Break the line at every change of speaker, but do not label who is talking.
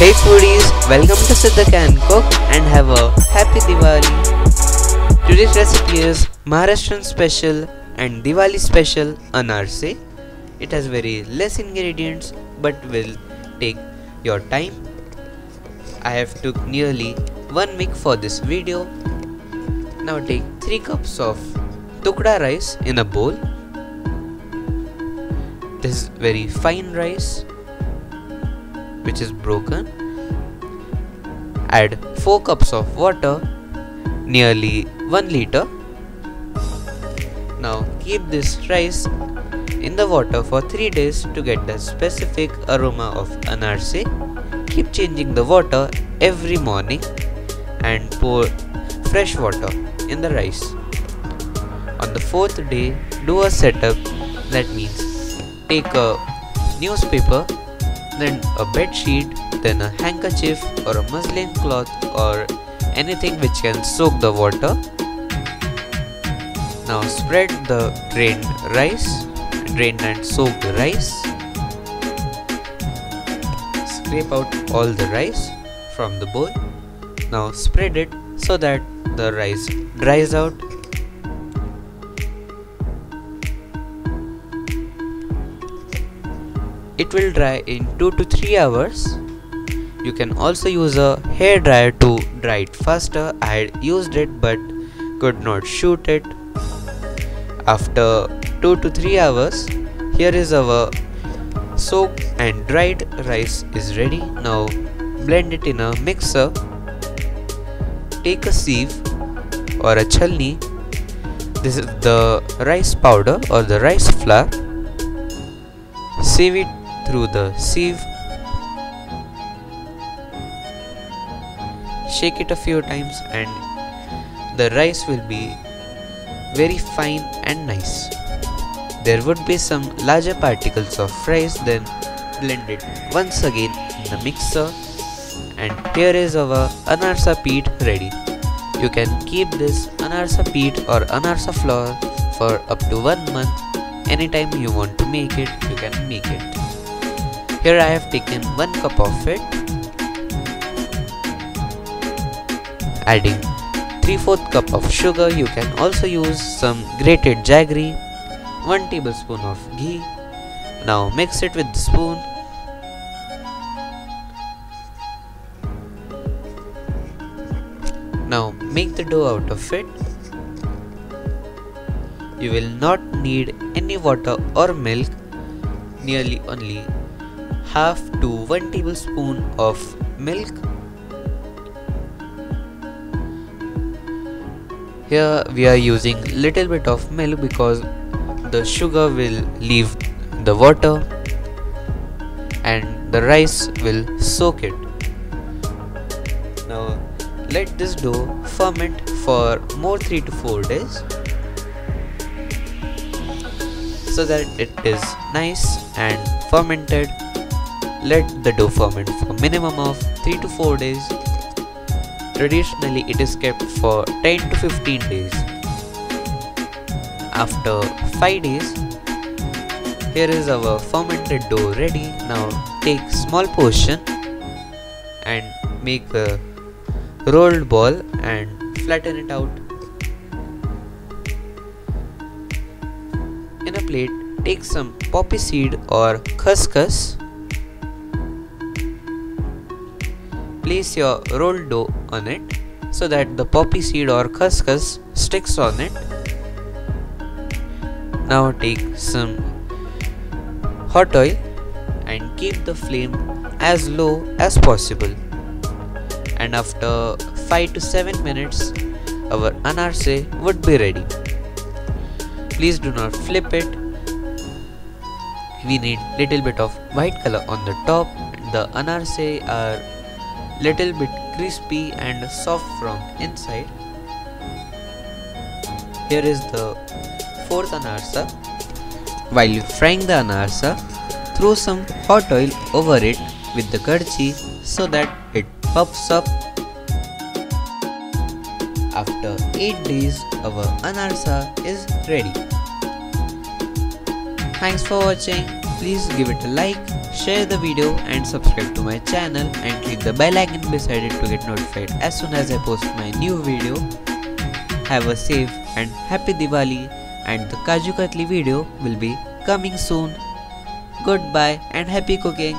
Hey foodies, welcome to Siddha Can Cook and have a happy Diwali. Today's recipe is Maharashtrian special and Diwali special anarse. It has very less ingredients but will take your time. I have took nearly 1 week for this video. Now take 3 cups of tukda rice in a bowl. This is very fine rice which is broken. Add 4 cups of water, nearly 1 liter. Now keep this rice in the water for 3 days to get the specific aroma of anarse. Keep changing the water every morning and pour fresh water in the rice. On the fourth day, do a setup that means take a newspaper then a bed sheet, then a handkerchief or a muslin cloth or anything which can soak the water. Now spread the drained rice, drain and soak the rice. Scrape out all the rice from the bowl. Now spread it so that the rice dries out It will dry in 2 to 3 hours. You can also use a hair dryer to dry it faster. I had used it but could not shoot it. After 2 to 3 hours, here is our soaked and dried rice is ready. Now blend it in a mixer. Take a sieve or a chalni. This is the rice powder or the rice flour. Sieve it through the sieve. Shake it a few times and the rice will be very fine and nice. There would be some larger particles of rice then blend it once again in the mixer and here is our anarsa peeth ready. You can keep this anarsa peeth or anarsa flour for up to one month. Anytime you want to make it, you can make it. Here I have taken 1 cup of it, adding 3 4 cup of sugar. You can also use some grated jaggery, 1 tablespoon of ghee. Now mix it with the spoon. Now make the dough out of it. You will not need any water or milk, nearly only half to 1 tablespoon of milk. Here we are using little bit of milk because the sugar will leave the water and the rice will soak it. Now let this dough ferment for more 3 to 4 days so that it is nice and fermented let the dough ferment for a minimum of 3 to 4 days. Traditionally it is kept for 10 to 15 days. After 5 days, here is our fermented dough ready. Now take small portion and make a rolled ball and flatten it out. In a plate, take some poppy seed or khaskhas place your rolled dough on it so that the poppy seed or khaskhas sticks on it. Now take some hot oil and keep the flame as low as possible. And after 5 to 7 minutes, our anarse would be ready. Please do not flip it. We need little bit of white color on the top. The anarse are little bit crispy and soft from inside. Here is the fourth anarsa. While frying the anarsa, throw some hot oil over it with the kadchi so that it puffs up. After 8 days, our anarsa is ready. Thanks for watching. Please give it a like Share the video and subscribe to my channel and click the bell icon beside it to get notified as soon as I post my new video. Have a safe and happy Diwali and the Kaju Katli video will be coming soon. Goodbye and happy cooking.